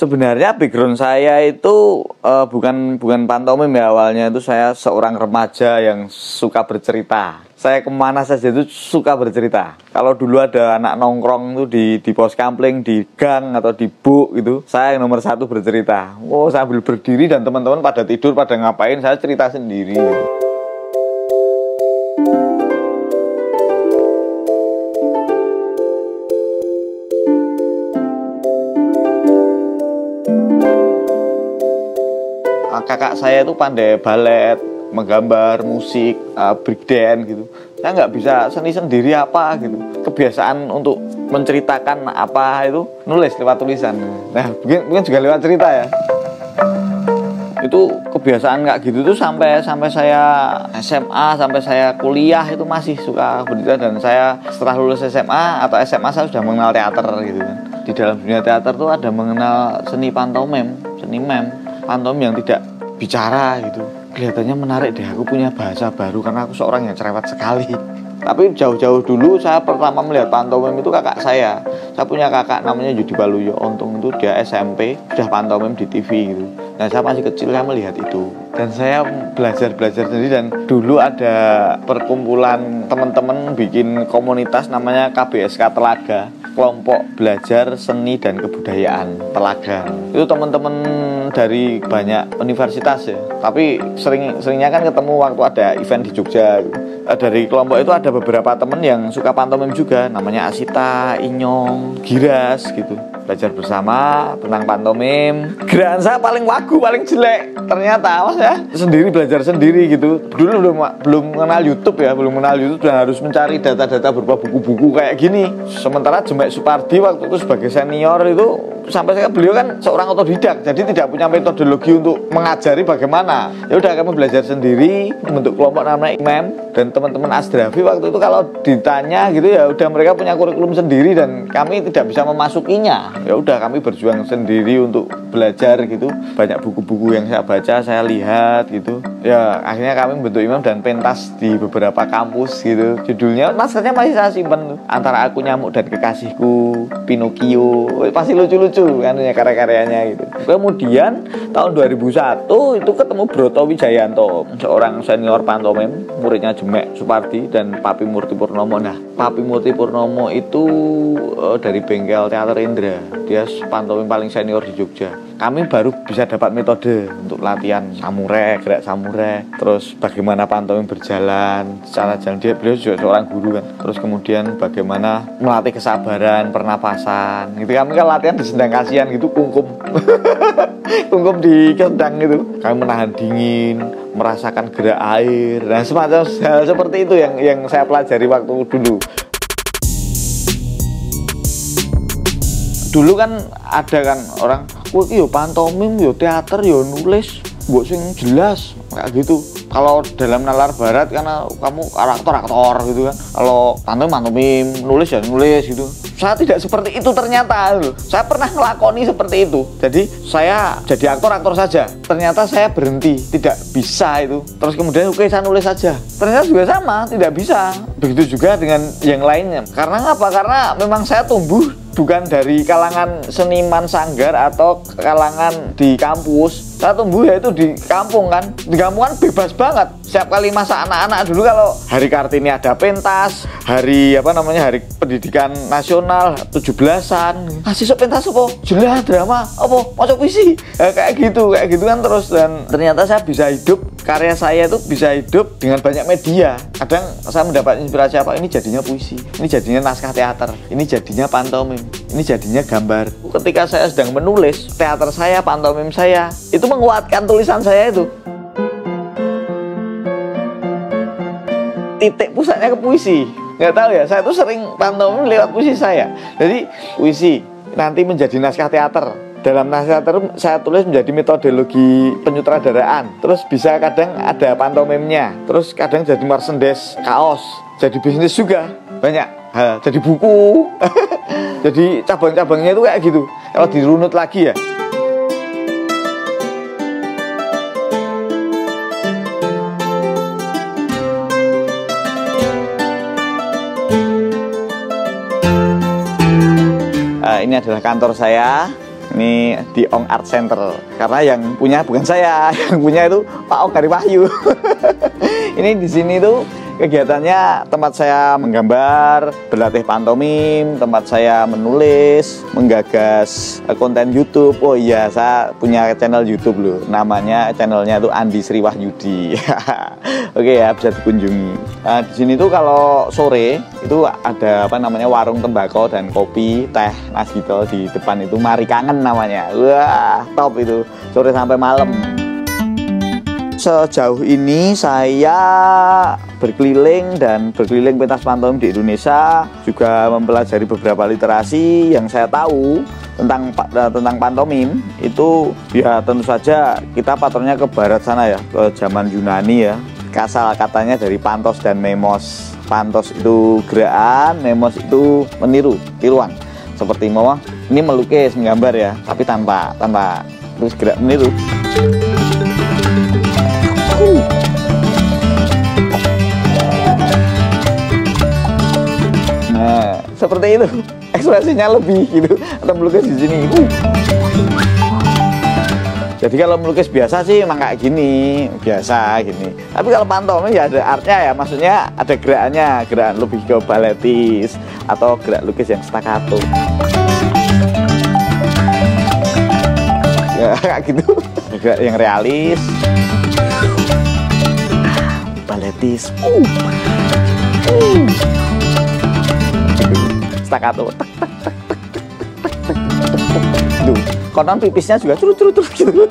Sebenarnya background saya itu uh, bukan bukan pantomim ya awalnya itu saya seorang remaja yang suka bercerita. Saya ke mana saja itu suka bercerita. Kalau dulu ada anak nongkrong itu di di pos kampling, di gang atau di buk gitu, saya yang nomor satu bercerita. Oh sambil berdiri dan teman-teman pada tidur pada ngapain, saya cerita sendiri. Gitu. Kakak saya itu pandai balet, menggambar, musik, uh, breakdance gitu. Saya nggak bisa seni sendiri apa gitu. Kebiasaan untuk menceritakan apa itu nulis lewat tulisan. Nah, mungkin, mungkin juga lewat cerita ya. Itu kebiasaan nggak gitu tuh sampai sampai saya SMA sampai saya kuliah itu masih suka bercerita dan saya setelah lulus SMA atau SMA saya sudah mengenal teater gitu kan. Di dalam dunia teater tuh ada mengenal seni pantomim, seni mem, pantomim yang tidak bicara gitu. Kelihatannya menarik deh aku punya bahasa baru karena aku seorang yang cerewet sekali. Tapi jauh-jauh dulu saya pertama melihat pantomim itu kakak saya. Saya punya kakak namanya Yudi Baluyo. Untung itu dia SMP sudah pantomim di TV gitu. Nah saya masih kecil saya melihat itu. Dan saya belajar belajar sendiri dan dulu ada perkumpulan teman-teman bikin komunitas namanya KBSK Telaga kelompok belajar seni dan kebudayaan Telaga. Itu teman-teman dari banyak universitas ya. Tapi sering seringnya kan ketemu waktu ada event di Jogja. Eh, dari kelompok itu ada beberapa teman yang suka pantomim juga, namanya Asita, Inyong, Giras gitu belajar bersama tentang pantomim gerakan saya paling wagu paling jelek. Ternyata mas ya sendiri belajar sendiri gitu. Dulu belum belum mengenal YouTube ya belum mengenal YouTube dan harus mencari data-data berupa buku-buku kayak gini. Sementara Jemek Supardi waktu itu sebagai senior itu sampai saya beliau kan seorang otodidak jadi tidak punya metodologi untuk mengajari bagaimana. Ya udah kami belajar sendiri membentuk kelompok namanya IMEM dan teman-teman Asdrafi waktu itu kalau ditanya gitu ya udah mereka punya kurikulum sendiri dan kami tidak bisa memasukinya ya udah kami berjuang sendiri untuk belajar gitu. Banyak buku-buku yang saya baca saya lihat gitu. Ya akhirnya kami bentuk imam dan pentas di beberapa kampus gitu. Judulnya naskahnya masih saya simpan tuh. Antara aku nyamuk dan kekasihku Pinocchio. Pasti lucu-lucu kan ya karya-karyanya gitu. Kemudian tahun 2001 itu ketemu Broto Wijayanto seorang senior pantomim muridnya Jemek Supardi dan Papi Murti Purnomo. Nah Papi Murti Purnomo itu uh, dari bengkel teater Indra. Dia pantomim paling senior di Jogja. Kami baru bisa dapat metode untuk latihan samurai gerak samurai. Terus bagaimana pantomim berjalan secara jalan dia beliau juga seorang guru kan. Terus kemudian bagaimana melatih kesabaran pernapasan. Gitu kami kan latihan di sendang kasihan gitu kungkum kungkum di kendang gitu kami menahan dingin merasakan gerak air. Dan semacam hal seperti itu yang yang saya pelajari waktu dulu. Dulu kan ada kan orang wah yo pantomim yo teater yo nulis buat sing jelas kayak gitu. Kalau dalam nalar barat karena kamu karakter aktor gitu kan. Kalau pantomim pantomim nulis ya nulis gitu saya tidak seperti itu ternyata saya pernah ngelakoni seperti itu. Jadi saya jadi aktor aktor saja. Ternyata saya berhenti tidak bisa itu. Terus kemudian oke saya nulis saja. Ternyata juga sama tidak bisa. Begitu juga dengan yang lainnya. Karena apa? Karena memang saya tumbuh bukan dari kalangan seniman sanggar atau kalangan di kampus. Saya tumbuh ya itu di kampung kan. Di kampung kan bebas banget. Setiap kali masa anak-anak dulu kalau hari kartini ada pentas hari apa namanya hari pendidikan nasional 17-an masih sok pentas apa? Jelas drama. Apa? Mau puisi. Ya, kayak gitu kayak gitu kan terus. Dan ternyata saya bisa hidup karya saya itu bisa hidup dengan banyak media kadang saya mendapat inspirasi apa ini jadinya puisi ini jadinya naskah teater ini jadinya pantomim ini jadinya gambar. Ketika saya sedang menulis teater saya pantomim saya itu menguatkan tulisan saya itu. Titik pusatnya ke puisi. Nggak tahu ya saya tuh sering pantomim lewat puisi saya. Jadi puisi nanti menjadi naskah teater dalam naskah teater saya tulis menjadi metodologi penyutradaraan. Terus bisa kadang ada pantomimnya. Terus kadang jadi merchandise kaos. Jadi bisnis juga. Banyak. Ha, jadi buku. Jadi cabang-cabangnya itu kayak gitu. Kalau dirunut lagi ya. Nah, ini adalah kantor saya ini di Ong Art Center. Karena yang punya bukan saya yang punya itu Pak Ong Wahyu. Ini di sini tuh Kegiatannya tempat saya menggambar, berlatih pantomim, tempat saya menulis, menggagas konten YouTube. Oh iya, saya punya channel YouTube loh. Namanya channelnya itu Andi Sriwahyudi. Oke ya, bisa dikunjungi. Nah, di sini tuh kalau sore itu ada apa namanya warung tembakau dan kopi, teh, mas gitu di depan itu Mari Kangen namanya. Wah, top itu. Sore sampai malam sejauh ini saya berkeliling dan berkeliling pentas pantomim di Indonesia juga mempelajari beberapa literasi yang saya tahu tentang eh, tentang pantomim. Itu ya tentu saja kita patronnya ke barat sana ya ke zaman Yunani ya. Kasal katanya dari pantos dan memos. Pantos itu gerakan memos itu meniru tiruan. Seperti mau ini melukis menggambar ya tapi tanpa tanpa terus gerak meniru Nah, seperti itu. Ekspresinya lebih gitu atau melukis di sini. Jadi kalau melukis biasa sih emang kayak gini, biasa gini. Tapi kalau pantomim ya ada artnya ya, maksudnya ada gerakannya, gerakan lebih ke baletis atau gerak lukis yang staccato. Ya kayak gitu, gerak yang realis baletis uh. Uh. Duh, konon pipisnya juga curut curut curut gitu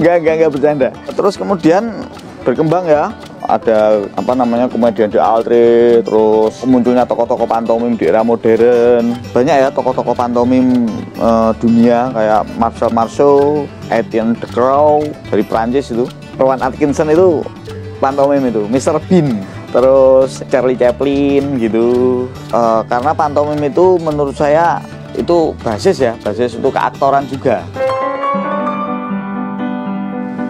nggak nggak nggak bercanda terus kemudian berkembang ya ada apa namanya komedian di Altre terus munculnya tokoh-tokoh pantomim di era modern banyak ya tokoh-tokoh pantomim e, dunia kayak Marcel Marceau, Etienne de Crow dari Prancis itu Rowan Atkinson itu pantomim itu Mr. Bean terus Charlie Chaplin gitu uh, karena pantomim itu menurut saya itu basis ya basis untuk keaktoran juga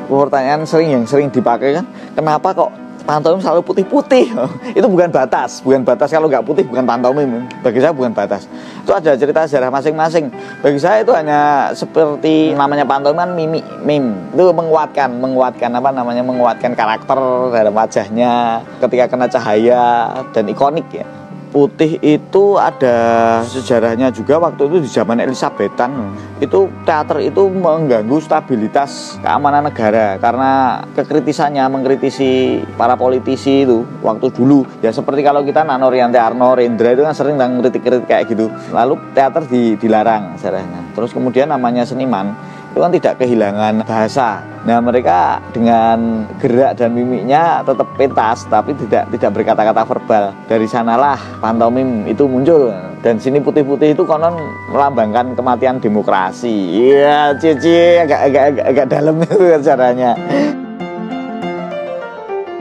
pertanyaan sering yang sering dipakai kan kenapa kok pantomim selalu putih-putih. Itu bukan batas bukan batas. Kalau nggak putih bukan pantomim. Bagi saya bukan batas. Itu ada cerita sejarah masing-masing. Bagi saya itu hanya seperti namanya pantomim kan mimi mim. Itu menguatkan menguatkan apa namanya menguatkan karakter dalam wajahnya ketika kena cahaya dan ikonik ya putih itu ada sejarahnya juga waktu itu di zaman Elisabetan. Itu teater itu mengganggu stabilitas keamanan negara karena kekritisannya mengkritisi para politisi itu waktu dulu. Ya seperti kalau kita Nano Rianti Arno Rendra itu kan sering kritik-kritik kayak gitu. Lalu teater di, dilarang sejarahnya. Terus kemudian namanya seniman itu kan tidak kehilangan bahasa. Nah mereka dengan gerak dan mimiknya tetap pentas tapi tidak tidak berkata-kata verbal. Dari sanalah pantomim itu muncul dan sini putih-putih itu konon melambangkan kematian demokrasi. Iya, cici agak agak agak, agak dalam itu caranya.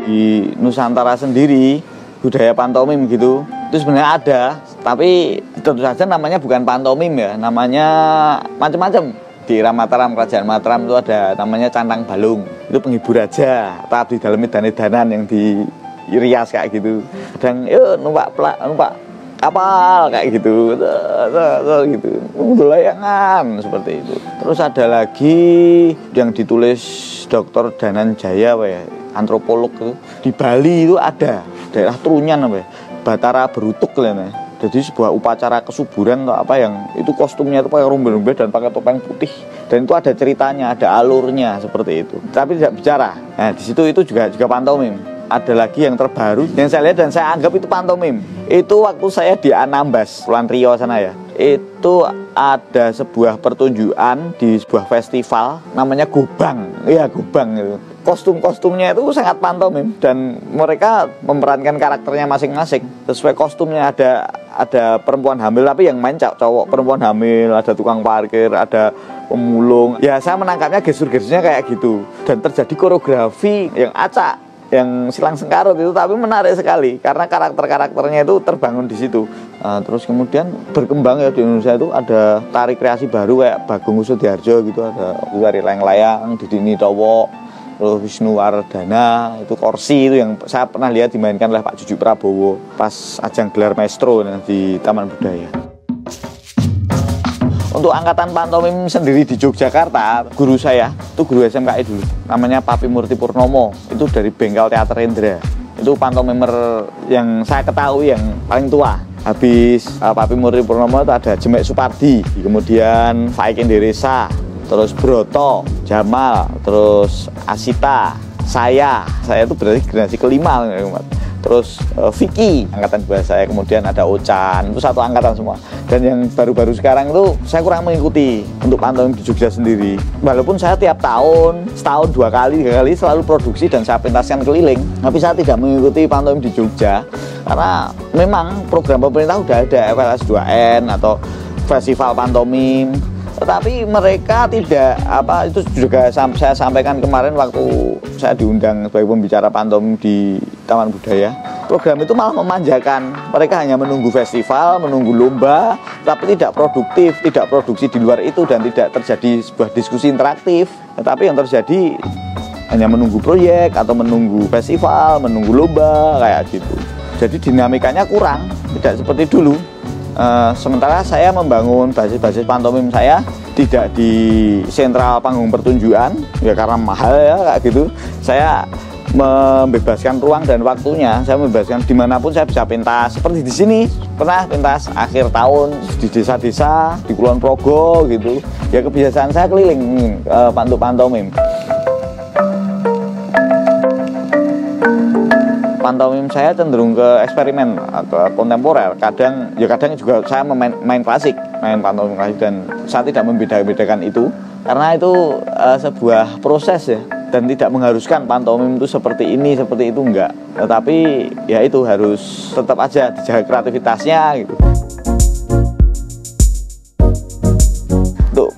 Di Nusantara sendiri budaya pantomim gitu itu sebenarnya ada tapi tentu saja namanya bukan pantomim ya namanya macam-macam di Ramataram Kerajaan Mataram itu ada namanya cantang balung. Itu penghibur aja tapi di dalam edan-edanan yang di rias kayak gitu. Dan yuk numpak pelak numpak kapal kayak gitu. Gitu. Layangan seperti itu. Terus ada lagi yang ditulis Dr. Danan Jaya apa ya antropolog itu. Di Bali itu ada daerah Trunyan apa ya Batara Berutuk ya jadi sebuah upacara kesuburan atau apa yang itu kostumnya itu pakai rumbe-rumbe dan pakai topeng putih. Dan itu ada ceritanya ada alurnya seperti itu. Tapi tidak bicara. Nah di situ itu juga juga pantomim ada lagi yang terbaru yang saya lihat dan saya anggap itu pantomim itu waktu saya di Anambas Pulau Rio sana ya. Itu ada sebuah pertunjukan di sebuah festival namanya Gobang. Iya Gobang itu. Kostum-kostumnya itu sangat pantomim dan mereka memerankan karakternya masing-masing. Sesuai kostumnya ada ada perempuan hamil tapi yang main cowok. Perempuan hamil ada tukang parkir ada pemulung. Ya saya menangkapnya gestur-gesturnya kayak gitu. Dan terjadi koreografi yang acak yang silang sengkarut itu tapi menarik sekali. Karena karakter-karakternya itu terbangun di situ. Nah, terus kemudian berkembang ya di Indonesia itu ada tari kreasi baru kayak Bagong Sudiarjo gitu ada dari layang-layang, Didini Towo, terus Wisnu Wardana itu kursi itu yang saya pernah lihat dimainkan oleh Pak Cucu Prabowo pas ajang gelar maestro di Taman Budaya. untuk angkatan pantomim sendiri di Yogyakarta guru saya itu guru SMKI dulu namanya Papi Murti Purnomo itu dari Bengkel Teater Indra. Itu pantomimer yang saya ketahui yang paling tua. Habis uh, Papi Murti Purnomo itu ada Jemek Supardi kemudian Faik Inderesa terus Broto Jamal terus Asita saya. Saya itu berarti generasi kelima terus uh, Vicky angkatan dua saya. Kemudian ada Ocan itu satu angkatan semua. Dan yang baru-baru sekarang itu saya kurang mengikuti untuk pantomim di Jogja sendiri. Walaupun saya tiap tahun setahun dua kali tiga kali selalu produksi dan saya pentaskan keliling. Tapi saya tidak mengikuti pantomim di Jogja. Karena memang program pemerintah sudah ada FLS 2N atau festival pantomim tetapi mereka tidak apa itu juga saya sampaikan kemarin waktu saya diundang sebagai pembicara pantomim di Taman Budaya program itu malah memanjakan. Mereka hanya menunggu festival menunggu lomba tapi tidak produktif tidak produksi di luar itu dan tidak terjadi sebuah diskusi interaktif. Tetapi yang terjadi hanya menunggu proyek atau menunggu festival menunggu lomba kayak gitu. Jadi dinamikanya kurang tidak seperti dulu Uh, sementara saya membangun basis-basis pantomim saya tidak di sentral panggung pertunjukan ya karena mahal ya kayak gitu. Saya membebaskan ruang dan waktunya saya membebaskan di mana pun saya bisa pentas. Seperti di sini pernah pentas akhir tahun di desa-desa di Kulon Progo gitu. Ya kebiasaan saya keliling uh, pantomim pantomim saya cenderung ke eksperimen ke kontemporer. Kadang ya kadang juga saya main, main klasik main pantomim klasik dan saya tidak membeda-bedakan itu. Karena itu uh, sebuah proses ya dan tidak mengharuskan pantomim itu seperti ini seperti itu enggak. Tetapi ya itu harus tetap aja dijaga kreativitasnya gitu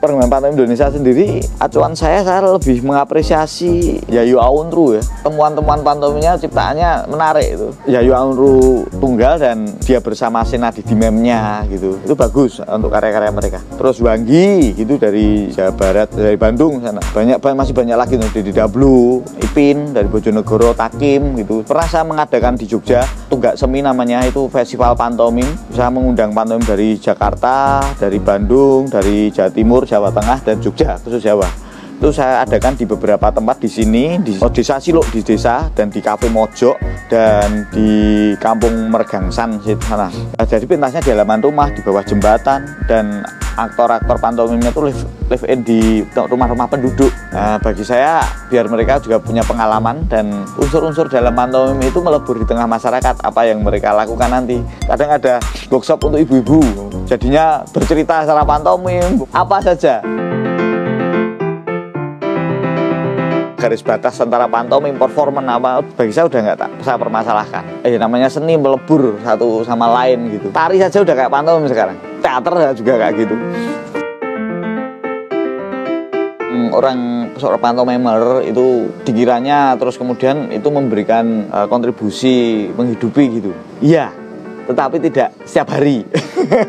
perkembangan pantomim Indonesia sendiri acuan saya saya lebih mengapresiasi Yayu Aunru ya. Temuan-temuan pantomimnya ciptaannya menarik itu. Yayu Aunru tunggal dan dia bersama Senadi di memnya gitu. Itu bagus untuk karya-karya mereka. Terus Wanggi gitu dari Jawa Barat dari Bandung sana. Banyak masih banyak lagi tuh di Dablu Ipin dari Bojonegoro Takim gitu. Pernah saya mengadakan di Jogja tunggak semi namanya itu festival pantomim. Saya mengundang pantomim dari Jakarta dari Bandung dari Jawa Timur Jawa Tengah dan Jogja khusus Jawa. Itu saya adakan di beberapa tempat di sini di desa Siluk di desa dan di kafe Mojok dan di kampung Mergangsan sana. Nah, jadi pentasnya di halaman rumah di bawah jembatan dan aktor-aktor pantomimnya itu live, live in di rumah-rumah penduduk. Nah bagi saya biar mereka juga punya pengalaman dan unsur-unsur dalam pantomim itu melebur di tengah masyarakat apa yang mereka lakukan nanti. Kadang ada workshop untuk ibu-ibu jadinya bercerita secara pantomim apa saja. Garis batas antara pantomim performan apa bagi saya udah nggak tak saya permasalahkan. Eh namanya seni melebur satu sama lain gitu. Tari saja udah kayak pantomim sekarang teater juga kayak gitu. Hmm, orang seorang pantomimer itu dikiranya terus kemudian itu memberikan uh, kontribusi menghidupi gitu. Iya. Tetapi tidak setiap hari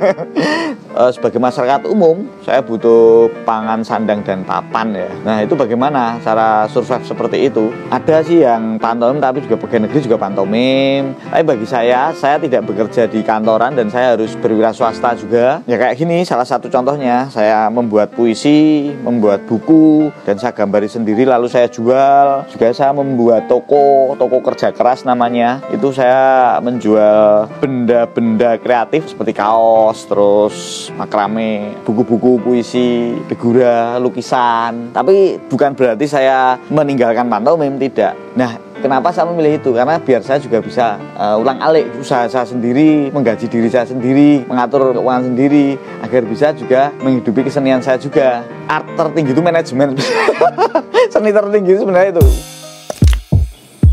uh, sebagai masyarakat umum saya butuh pangan sandang dan papan ya. Nah itu bagaimana cara survive seperti itu? Ada sih yang pantomim tapi juga pegawai negeri juga pantomim tapi bagi saya saya tidak bekerja di kantoran dan saya harus berwira swasta juga. Ya kayak gini salah satu contohnya. Saya membuat puisi membuat buku dan saya gambari sendiri lalu saya jual. Juga saya membuat toko toko kerja keras namanya. Itu saya menjual benda-benda kreatif seperti kaos terus makrame, buku-buku puisi, figura, lukisan. Tapi bukan berarti saya meninggalkan pantomim, tidak. Nah, Kenapa saya memilih itu? Karena biar saya juga bisa uh, ulang alik usaha saya sendiri, menggaji diri saya sendiri, mengatur keuangan sendiri, agar bisa juga menghidupi kesenian saya juga. Art tertinggi itu manajemen. Seni tertinggi itu sebenarnya itu.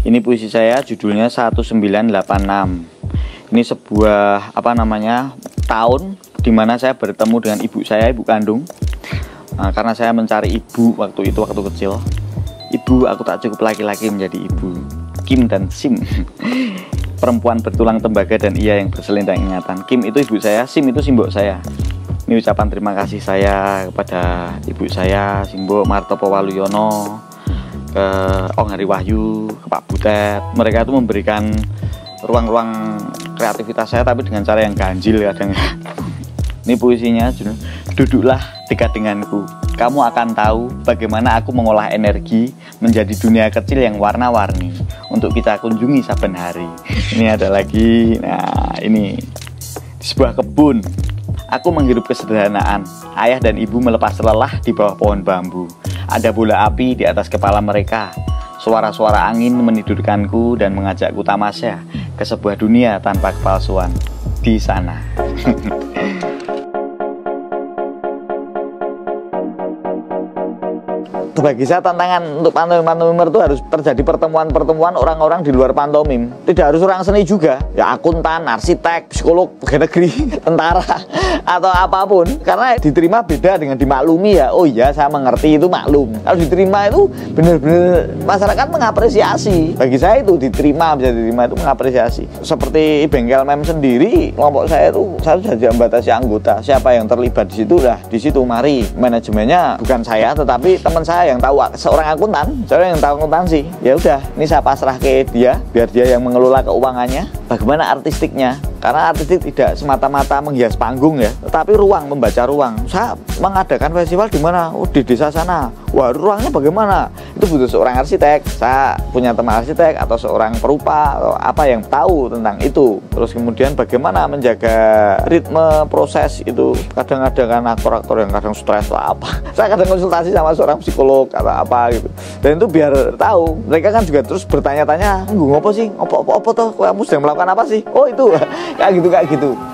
Ini puisi saya judulnya 1986. Ini sebuah apa namanya tahun di mana saya bertemu dengan ibu saya, ibu kandung. Nah, karena saya mencari ibu waktu itu waktu kecil. Ibu aku tak cukup laki-laki menjadi ibu. Kim dan Sim. Perempuan bertulang tembaga dan ia yang berselendang ingatan. Kim itu ibu saya, Sim itu simbok saya. Ini ucapan terima kasih saya kepada ibu saya, Simbo Martopo Waluyono, ke Ong Hari Wahyu, ke Pak Butet. Mereka itu memberikan ruang-ruang kreativitas saya tapi dengan cara yang ganjil kadang Ini puisinya, duduklah dekat denganku. Kamu akan tahu bagaimana aku mengolah energi menjadi dunia kecil yang warna-warni untuk kita kunjungi saben hari. Ini ada lagi, nah ini di sebuah kebun. Aku menghirup kesederhanaan. Ayah dan ibu melepas lelah di bawah pohon bambu. Ada bola api di atas kepala mereka. Suara-suara angin menidurkanku dan mengajakku tamasya ke sebuah dunia tanpa kepalsuan di sana. bagi saya tantangan untuk pantomim-pantomimer itu harus terjadi pertemuan-pertemuan orang-orang di luar pantomim. Tidak harus orang seni juga, ya akuntan, arsitek, psikolog, pegawai negeri, tentara atau apa pun. Karena diterima beda dengan dimaklumi ya. Oh iya, saya mengerti itu maklum. Kalau diterima itu benar-benar masyarakat mengapresiasi. Bagi saya itu diterima bisa diterima itu mengapresiasi. Seperti bengkel mem sendiri, kelompok saya itu saya sudah membatasi anggota. Siapa yang terlibat di situ lah, di situ mari manajemennya bukan saya tetapi teman saya yang tahu seorang akuntan saya yang tahu akuntansi. Ya udah ini saya pasrah ke dia biar dia yang mengelola keuangannya bagaimana artistiknya? Karena artistik tidak semata-mata menghias panggung ya tetapi ruang membaca ruang. Saya mengadakan festival di mana? Oh di desa sana. Wah ruangnya bagaimana? Itu butuh seorang arsitek. Saya punya teman arsitek atau seorang perupa atau apa yang tahu tentang itu. Terus kemudian bagaimana menjaga ritme proses itu? Kadang ada kan aktor-aktor yang kadang stres lah apa? Saya kadang konsultasi sama seorang psikolog atau apa gitu. Dan itu biar tahu. Mereka kan juga terus bertanya-tanya ngomong apa sih? Apa apa apa toh? Kamu sedang melakukan apa sih? Oh itu. Kayak gitu kayak gitu